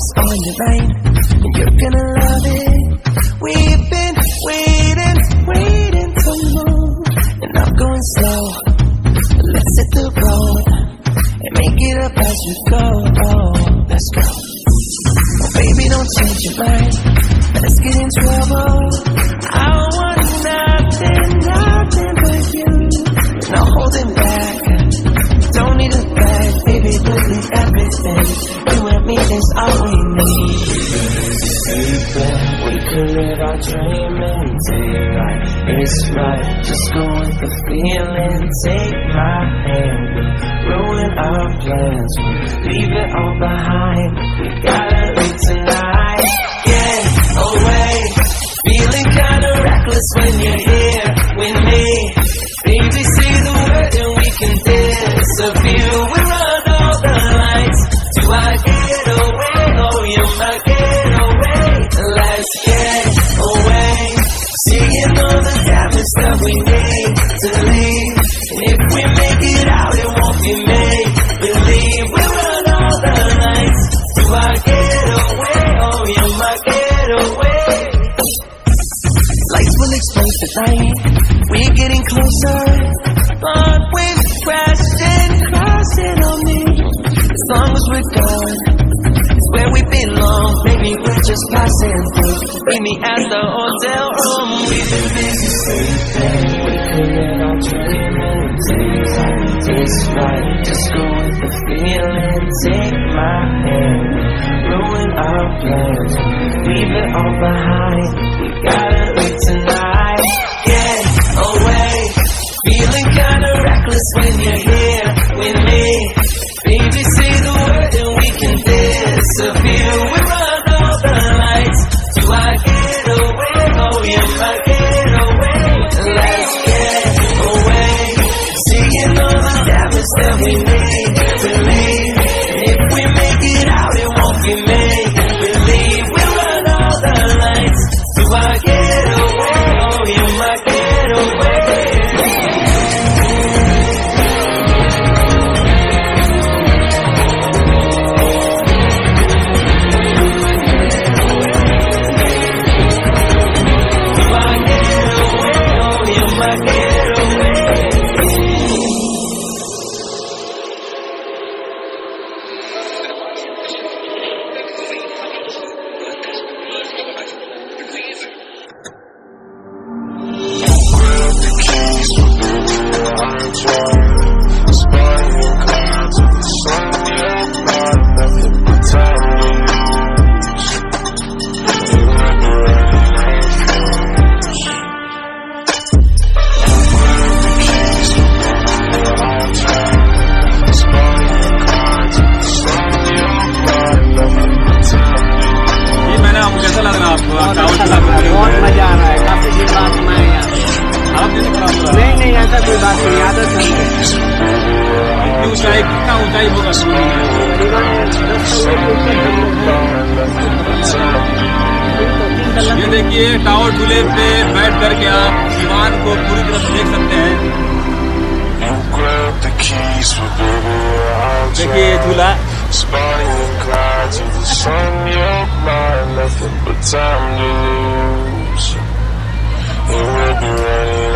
what's on your mind, and you're gonna love it. We've been waiting, waiting for more, and I'm going slow. Let's hit the road and make it up as we go. Oh, let's go. Baby, don't change your mind. Let's get in trouble. Live our dream take right. It's right. Just go with the feeling. Take my hand. Ruin our plans. we'll Leave it all behind. We gotta leave tonight. Get away. Feeling kinda reckless when you're here the that we need to leave. And if we make it out, it won't be made. Believe we run all the lights. Do I get away? Oh, you're my getaway. Lights will expose the night. We're getting closer. But we're crashing, crashing on me. As long as we're gone, where we belong. Maybe we're just passing through. Meet me at the hotel room. Been busy sleeping. We could let our dreaming take time. It's right. Just go with the feeling. Take my hand. Ruin our plans. Leave it all behind. We gotta leave tonight. Get away. Feeling kinda reckless when you're here damage that we made. If we make it out, it won't be made. Live होगा ये देखिए tower झूले पे बैठ कर के आप विमान को पूरी तरह से देख सकते हैं देखिए झूला Spawning clouds of the sun, you're mine, nothing but time to lose. It will be running